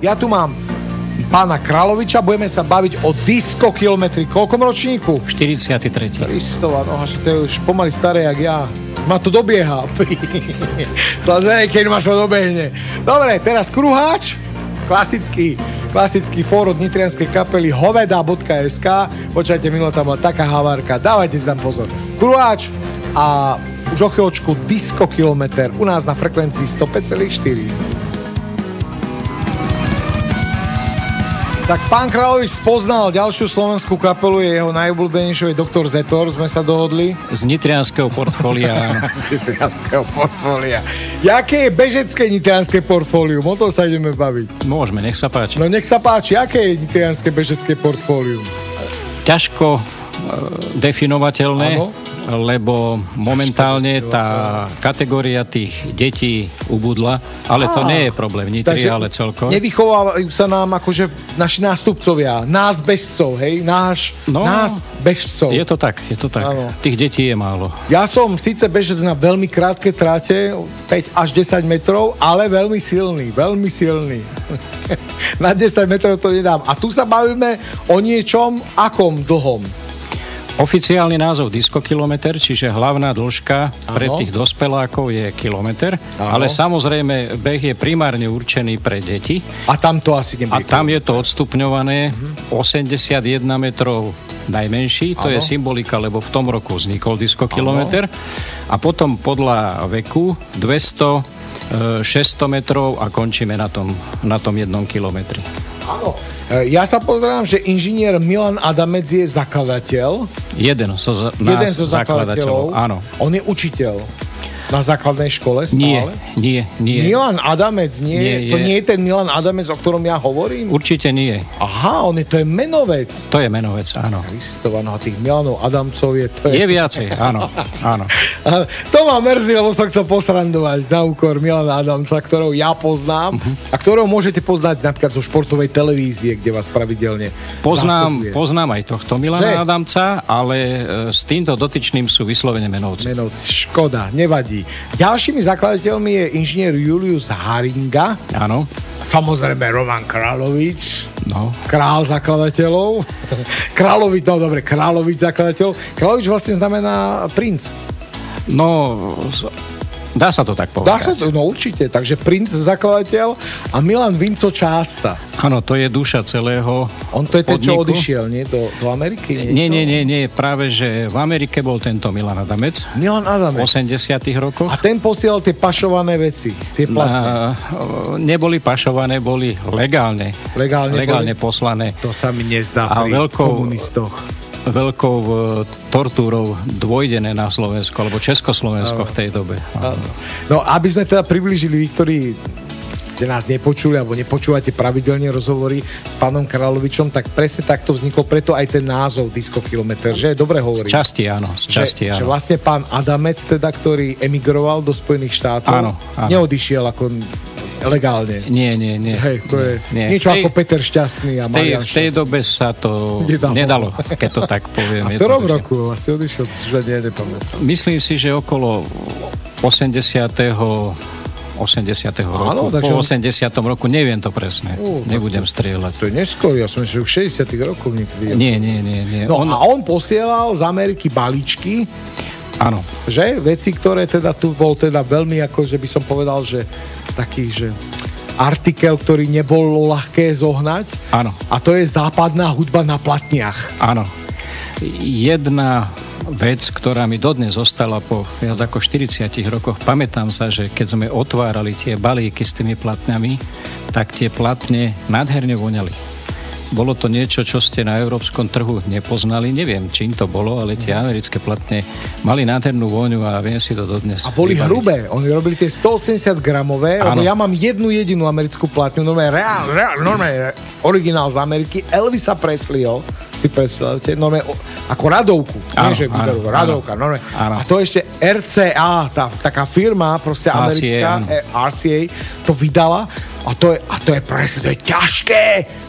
ja tu mám pána Královiča, budeme sa baviť o disco kilometri. Koľkom ročníku? 43. Kristova noha, že to je už pomaly staré, jak ja. Ma to dobieha. Samozrejme, keď ma to dobehne. Dobre, teraz kruháč, klasický, klasický fór od nitrianskej kapely hoveda.sk. Počkajte, minulá tam bola taká havárka, dávajte si tam pozor. Kruháč a už o chvíľočku disco kilometr u nás na frekvencii 105,4. Tak pán Královič spoznal ďalšiu slovenskú kapelu, je jeho najobľúbenejšou je Doktor Zetor, sme sa dohodli. Z nitrianského portfólia. Z nitrianského portfólia. Jaké je bežecké nitrianské portfólium? O tom sa ideme baviť. Môžeme, nech sa páči. No nech sa páči, aké je nitrianské bežecké portfólium? Ťažko e, definovateľné. Ano lebo momentálne tá kategória tých detí ubudla, ale to nie je problém Nitri, ale celko. Nevychovávajú sa nám akože naši nástupcovia, nás bežcov, hej, náš, no, nás bežcov. Je to tak, je to tak. Ano. Tých detí je málo. Ja som síce bežec na veľmi krátke tráte, 5 až 10 metrov, ale veľmi silný, veľmi silný. na 10 metrov to nedám. A tu sa bavíme o niečom akom dlhom. Oficiálny názov diskokilometr, čiže hlavná dĺžka ano. pre tých dospelákov je kilometr, ano. ale samozrejme beh je primárne určený pre deti. A tam to asi nebude. A tam je to odstupňované uh-huh. 81 metrov najmenší, to ano. je symbolika, lebo v tom roku vznikol diskokilometr. A potom podľa veku 200, 600 e, metrov a končíme na tom, na tom jednom kilometri. Áno. E, ja sa pozerám, že inžinier Milan Adamec je zakladateľ. Jeden zo, z, Jeden zo zakladateľov. Áno. On je učiteľ. Na základnej škole stále? Nie, nie, nie. Milan Adamec, nie? nie to je. nie je ten Milan Adamec, o ktorom ja hovorím? Určite nie. Aha, on je, to je menovec. To je menovec, áno. Kristova, no a tých Milanov Adamcov je... To je, je viacej, áno, áno. to ma mrzí, lebo som chcel posrandovať na úkor Milana Adamca, ktorého ja poznám uh-huh. a ktorého môžete poznať napríklad zo športovej televízie, kde vás pravidelne Poznám, poznám aj tohto Milana že? Adamca, ale e, s týmto dotyčným sú vyslovene menovci. Menovci, škoda, nevadí. Ďalšími zakladateľmi je inžinier Julius Haringa. Áno. Samozrejme Roman Královič. No. Král zakladateľov. Královič, no dobre, Královič zakladateľ. Královič vlastne znamená princ. No, Dá sa to tak povedať. Dá sa to, no určite. Takže princ zakladateľ a Milan Vinco Částa. Áno, to je duša celého On to je ten, čo odišiel, nie? Do, do Ameriky? Nie, nie, nie, nie, práve, že v Amerike bol tento Milan Adamec. Milan Adamec. V 80 rokoch. A ten posielal tie pašované veci, tie platné. neboli pašované, boli legálne. Legálne, legálne boli... poslané. To sa mi nezdá a pri veľkou, komunistoch veľkou e, tortúrou dvojdené na Slovensko, alebo Československo v tej dobe. No, aby sme teda približili, vy, ktorí ste nás nepočuli alebo nepočúvate pravidelne rozhovory s pánom Královičom, tak presne takto vznikol preto aj ten názov Disco Kilometer, že je dobre hovoriť. Z časti áno, z časti že, áno. Že vlastne pán Adamec, teda, ktorý emigroval do Spojených štátov, áno, áno. neodišiel ako legálne. Nie, nie, nie. Hej, to je nie. niečo tej, ako Peter Šťastný a Marian V tej dobe sa to nedalo, nedalo keď to tak poviem. A v ktorom roku asi odišiel? Že nie, nepamätám. Myslím si, že okolo 80. 80. roku. Áno, takže... Po 80. roku, neviem to presne. Uh, Nebudem strieľať. To je neskôr, ja som že už 60. rokov niekedy. Nie, nie, nie. nie. No on... a on posielal z Ameriky balíčky Áno. Že? Veci, ktoré teda tu bol teda veľmi, ako že by som povedal, že taký, že artikel, ktorý nebolo ľahké zohnať. Áno. A to je západná hudba na platniach. Áno. Jedna vec, ktorá mi dodnes zostala po viac ako 40 rokoch. Pamätám sa, že keď sme otvárali tie balíky s tými platňami, tak tie platne nádherne voňali. Bolo to niečo, čo ste na európskom trhu nepoznali. Neviem, čím to bolo, ale tie americké platne mali nádhernú vôňu a viem si to dodnes. A boli vybaviť. hrubé. Oni robili tie 180 gramové, lebo ja mám jednu jedinú americkú platňu, normálne, reál, reál, normálne originál z Ameriky, Elvisa Presleyho, si predstavte, normálne, ako radovku. Áno, nie, že áno, radovka. Áno, áno. A to ešte RCA, tá, taká firma, proste americká, RCA, RCA, to vydala a to je, a to je presne, to je ťažké.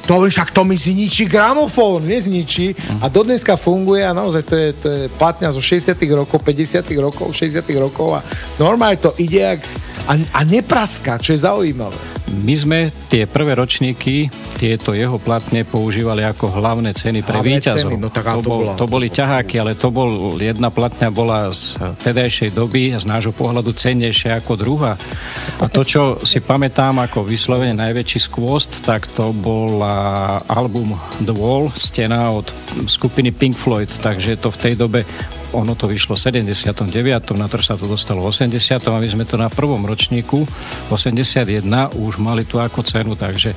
To však to mi zničí gramofón, nezničí. A dodneska funguje a naozaj to je, to je platňa zo 60 rokov, 50 rokov, 60 rokov a normálne to ide a, a nepraská, čo je zaujímavé. My sme tie prvé ročníky, tieto jeho platne používali ako hlavné ceny pre hlavné víťazov. Ceny, no tak to, to, bol, bola, to boli ťaháky, ale to bol, jedna platňa bola z tedajšej doby z nášho pohľadu cennejšia ako druhá. A to, čo si pamätám ako vyslovene najväčší skvost, tak to bol album The Wall, stena od skupiny Pink Floyd, takže to v tej dobe ono to vyšlo v 79., na to sa to dostalo v 80. a my sme to na prvom ročníku 81 už mali tu ako cenu, takže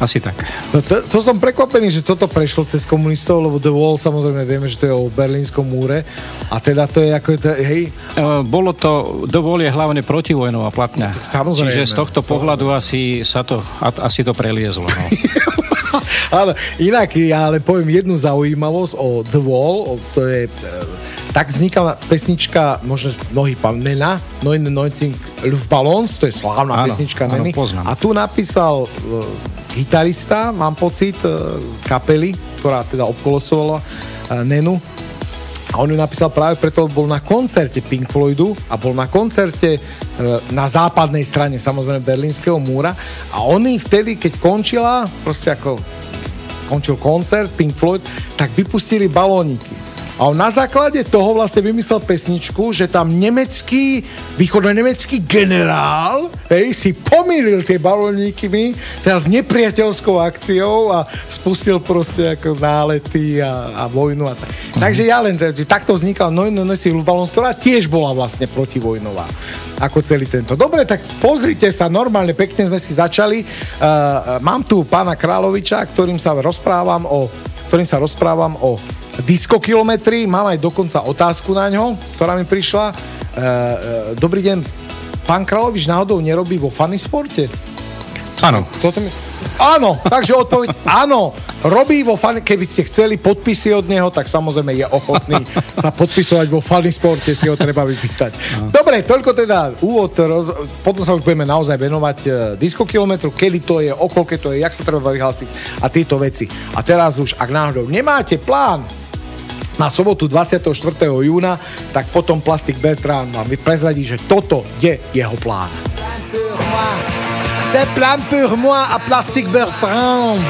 asi tak. No to, to som prekvapený, že toto prešlo cez komunistov, lebo The Wall samozrejme vieme, že to je o berlínskom múre a teda to je ako, to, hej? E, bolo to, The Wall je hlavne protivojnová platňa. Samozrejme. Čiže z tohto samozrejme. pohľadu asi sa to, asi to preliezlo. No. Áno, inak ja ale poviem jednu zaujímavosť o The Wall, o, to je e, tak vznikala pesnička, možno mnohí Nena, 99 Luftballons, to je slávna áno, pesnička Neny. A tu napísal uh, gitarista, mám pocit, uh, kapely, ktorá teda obkolosovala uh, Nenu. A on ju napísal práve preto, bol na koncerte Pink Floydu a bol na koncerte na západnej strane, samozrejme, Berlínskeho múra. A oni vtedy, keď končila, proste ako končil koncert Pink Floyd, tak vypustili balóniky. A on na základe toho vlastne vymyslel pesničku, že tam nemecký, východno-nemecký generál hej, si pomýlil tie balóníky teda s nepriateľskou akciou a spustil proste ako nálety a, a vojnu. A tak. Mm-hmm. Takže ja len, že takto vznikal Neunenojci balón, ktorá tiež bola vlastne protivojnová ako celý tento. Dobre, tak pozrite sa, normálne, pekne sme si začali. Uh, mám tu pána Královiča, ktorým sa rozprávam o ktorým sa rozprávam o diskokilometri. Mám aj dokonca otázku na ňo, ktorá mi prišla. E, e, dobrý deň, pán Kralovič náhodou nerobí vo funny sporte? Áno. Toto mi... Áno, takže odpoveď áno. Robí vo fan... Keby ste chceli podpisy od neho, tak samozrejme je ochotný sa podpisovať vo funny sporte, si ho treba vypýtať. No. Dobre, toľko teda úvod, roz... potom sa už budeme naozaj venovať uh, diskokilometru, kedy to je, okolke to je, jak sa treba vyhlásiť a tieto veci. A teraz už, ak náhodou nemáte plán na sobotu 24. júna, tak potom Plastik Bertrand vám prezradí, že toto je jeho plán. C'est plan pour moi a Plastik Bertrand.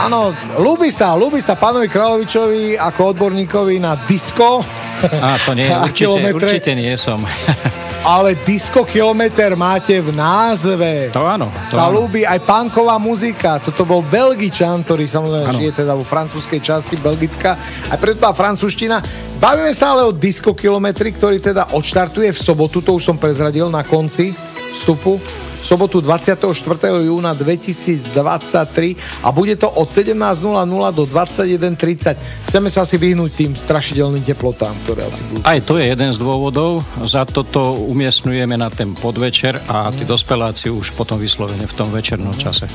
Áno, ľúbi sa, ľúbi sa pánovi Kráľovičovi ako odborníkovi na disco. Á, to nie, určite, určite nie som. ale disco kilometr máte v názve. To áno. To sa áno. ľúbi aj punková muzika. Toto bol Belgičan, ktorý samozrejme áno. žije teda vo francúzskej časti Belgicka. Aj preto tá francúzština. Bavíme sa ale o disco kilometri, ktorý teda odštartuje v sobotu, to už som prezradil na konci vstupu sobotu 24. júna 2023 a bude to od 17.00 do 21.30. Chceme sa asi vyhnúť tým strašidelným teplotám, ktoré asi budú. Aj to je jeden z dôvodov. Za toto umiestňujeme na ten podvečer a tí dospeláci už potom vyslovene v tom večernom čase.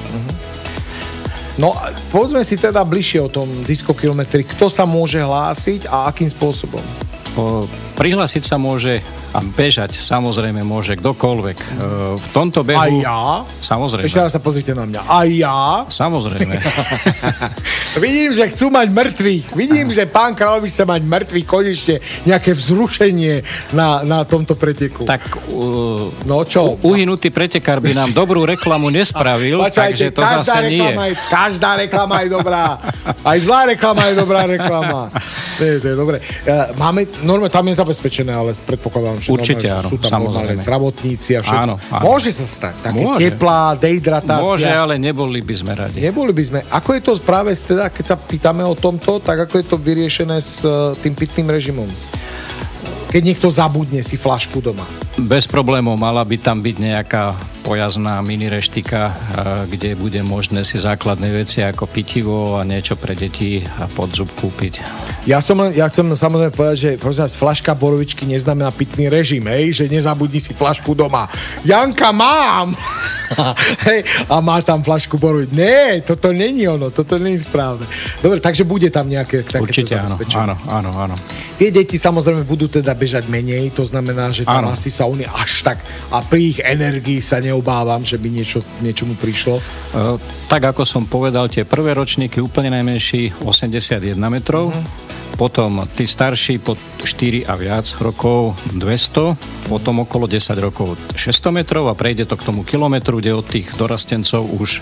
No, povedzme si teda bližšie o tom diskokilometri. Kto sa môže hlásiť a akým spôsobom? Prihlásiť sa môže a bežať samozrejme môže kdokoľvek. E, v tomto behu... A ja? Samozrejme. Ešte raz sa pozrite na mňa. A ja? Samozrejme. Vidím, že chcú mať mŕtvych. Vidím, že pán Kráľovič sa mať mŕtvych konečne nejaké vzrušenie na, na tomto preteku. Tak uh, no čo? uhynutý pretekár by nám dobrú reklamu nespravil, Počajte, takže to zase nie. Je, každá reklama je dobrá. Aj zlá reklama je dobrá reklama. To je, to je dobré. Uh, máme, normálne, tam je zabezpečené, ale predpokladám, že Určite áno, sú tam samozrejme. zdravotníci a všetko. Áno, áno. Môže sa stať, také Môže. teplá, dehydratácia. Môže, ale neboli by sme radi. Neboli by sme. Ako je to práve, teda, keď sa pýtame o tomto, tak ako je to vyriešené s uh, tým pitným režimom? Keď niekto zabudne si flašku doma. Bez problémov mala by tam byť nejaká pojazná mini reštika, kde bude možné si základné veci ako pitivo a niečo pre deti a podzub kúpiť. Ja, som, ja chcem samozrejme povedať, že prosím, flaška borovičky neznamená pitný režim, hej, že nezabudni si flašku doma. Janka, mám! hej, a má tam flašku borovičky. Nie, toto není ono, toto není správne. Dobre, takže bude tam nejaké Určite áno, áno, áno, áno. Tie deti samozrejme budú teda bežať menej, to znamená, že tam áno. asi sa oni až tak a pri ich energii sa ne neobávam, že by niečo, niečomu prišlo. Uh, tak ako som povedal, tie prvé ročníky úplne najmenší 81 metrov. Uh-huh. Potom tí starší pod 4 a viac rokov 200, potom okolo 10 rokov 600 metrov a prejde to k tomu kilometru, kde od tých dorastencov už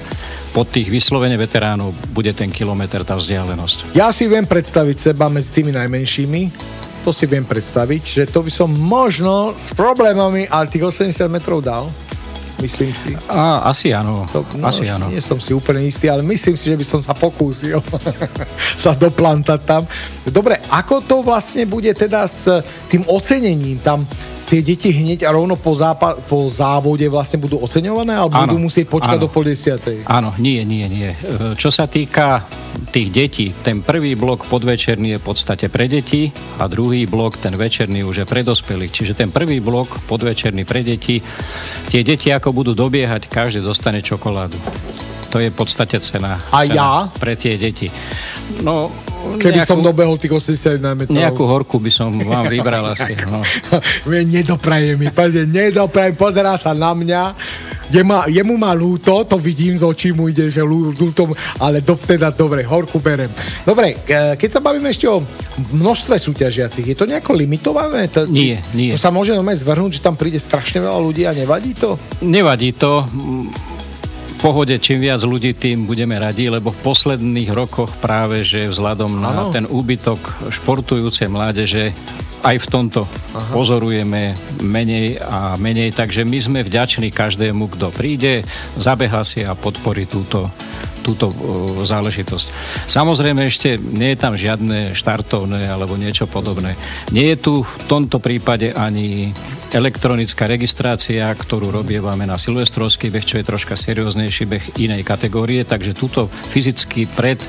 pod tých vyslovene veteránov bude ten kilometr tá vzdialenosť. Ja si viem predstaviť seba medzi tými najmenšími, to si viem predstaviť, že to by som možno s problémami, ale tých 80 metrov dal myslím si. A, asi áno. To, no, asi áno. Nie som si úplne istý, ale myslím si, že by som sa pokúsil sa doplantať tam. Dobre, ako to vlastne bude teda s tým ocenením? Tam tie deti hneď a rovno po, zápa- po závode vlastne budú oceňované alebo áno, budú musieť počkať áno. do pol desiatej? Áno, nie, nie, nie. E, čo sa týka tých detí, ten prvý blok podvečerný je v podstate pre deti a druhý blok, ten večerný už je pre dospelých. Čiže ten prvý blok podvečerný pre deti, tie deti ako budú dobiehať, každý dostane čokoládu. To je v podstate cena, a cena ja? pre tie deti. No, Keby nejakú, som dobehol tých 80 metrov. Nejakú horku by som vám vybral asi. No. nedopraje mi, pozrie, nedopraje, pozerá sa na mňa, je ma, jemu má lúto, to vidím z očí mu ide, že lúto, ale do, teda dobre, horku berem. Dobre, keď sa bavíme ešte o množstve súťažiacich, je to nejako limitované? To, nie, nie. To sa môže zvrhnúť, že tam príde strašne veľa ľudí a nevadí to? Nevadí to pohode, čím viac ľudí, tým budeme radi, lebo v posledných rokoch práve, že vzhľadom na ano. ten úbytok športujúcej mládeže aj v tomto Aha. pozorujeme menej a menej, takže my sme vďační každému, kto príde, zabeha si a podporí túto túto záležitosť. Samozrejme ešte nie je tam žiadne štartovné alebo niečo podobné. Nie je tu v tomto prípade ani elektronická registrácia, ktorú robievame na silvestrovský beh, čo je troška serióznejší beh inej kategórie, takže túto fyzicky pred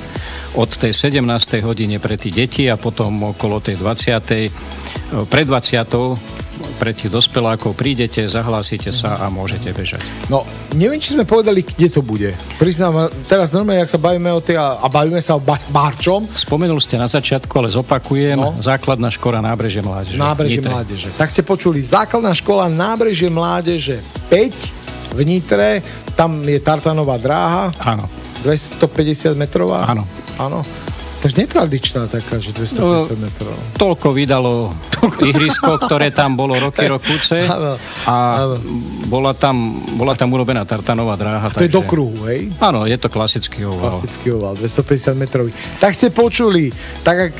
od tej 17. hodine pre tí deti a potom okolo tej 20. pred 20 pre tých dospelákov prídete, zahlásite sa a môžete bežať. No, neviem, či sme povedali, kde to bude. Priznám, teraz normálne, ak sa bavíme o tej, a bavíme sa o Barčom. Spomenul ste na začiatku, ale zopakujem, no. základná škola Nábreže mládeže. Nábreže Nitre. mládeže. Tak ste počuli, základná škola Nábreže mládeže 5 v Nitre, tam je tartanová dráha. Áno. 250 metrová. Áno. Áno až netradičná taká, že 250 no, metrov. Toľko vydalo ihrisko, ktoré tam bolo roky rokúce a Bola, tam, bola tam urobená tartanová dráha. To takže... je do kruhu, hej? Áno, je to klasický oval. Klasický oval, 250 metrový. Tak ste počuli, tak ak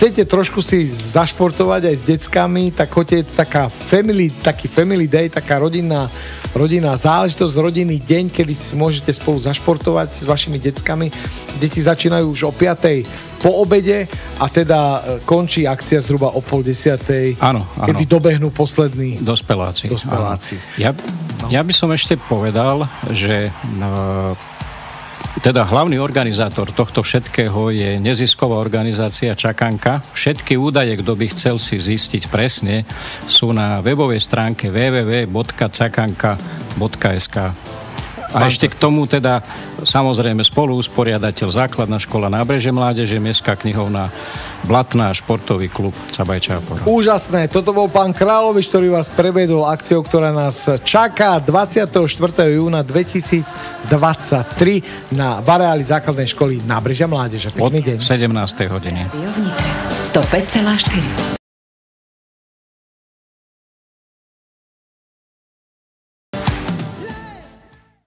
chcete trošku si zašportovať aj s deckami, tak choďte taká family, taký family day, taká rodinná rodinná záležitosť, rodinný deň, kedy si môžete spolu zašportovať s vašimi deckami. Deti začínajú už o 5. po obede a teda e, končí akcia zhruba o pol desiatej, áno, áno. kedy dobehnú poslední dospeláci. dospeláci. Ja, no. ja by som ešte povedal, že no, teda hlavný organizátor tohto všetkého je nezisková organizácia Čakanka. Všetky údaje, kto by chcel si zistiť presne, sú na webovej stránke www.cakanka.sk. A ešte k tomu teda samozrejme spoluusporiadateľ Základná škola Nábreže mládeže, Mestská knihovná, Blatná športový klub Cabajčápora. Úžasné, toto bol pán Královič, ktorý vás prevedol akciou, ktorá nás čaká 24. júna 2023 na Vareáli Základnej školy Nábrežia mládeže. Pekný Od deň. 17. hodine. 105,4